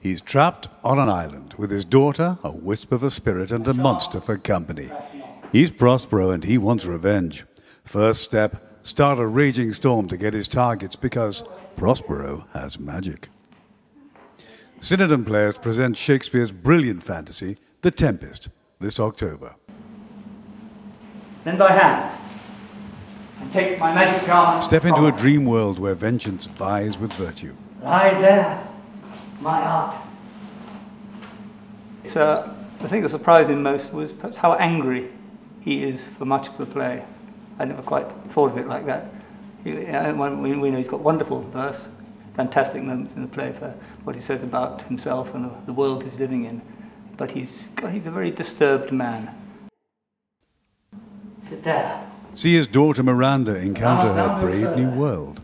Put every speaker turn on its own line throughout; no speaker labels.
He's trapped on an island with his daughter, a wisp of a spirit, and a monster for company. He's Prospero and he wants revenge. First step start a raging storm to get his targets because Prospero has magic. Sinodun Players present Shakespeare's brilliant fantasy, The Tempest, this October.
Then thy hand, and take my magic garment.
Step into a dream world where vengeance vies with virtue.
Lie there, my art. So the thing that surprised me most was perhaps how angry he is for much of the play. I never quite thought of it like that. He, uh, we, we know he's got wonderful verse, fantastic moments in the play for what he says about himself and the, the world he's living in. But he's, he's a very disturbed man. Sit there.
See his daughter Miranda encounter her brave new world.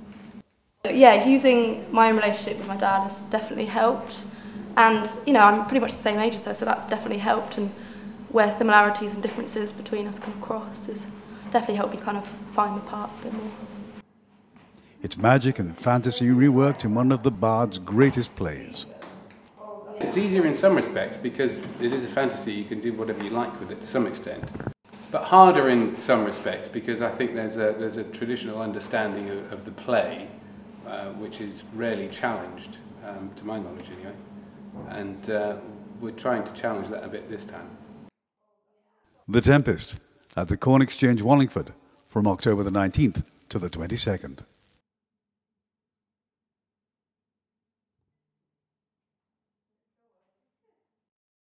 Yeah, using my own relationship with my dad has definitely helped. And, you know, I'm pretty much the same age as her, so that's definitely helped. And where similarities and differences between us come across has definitely helped me kind of find the part a bit more.
It's magic and fantasy reworked in one of the Bard's greatest plays.
It's easier in some respects because it is a fantasy, you can do whatever you like with it to some extent. But harder in some respects because I think there's a, there's a traditional understanding of, of the play uh, which is rarely challenged, um, to my knowledge anyway. And uh, we're trying to challenge that a bit this time.
The Tempest at the Corn Exchange, Wallingford, from October the 19th to the 22nd.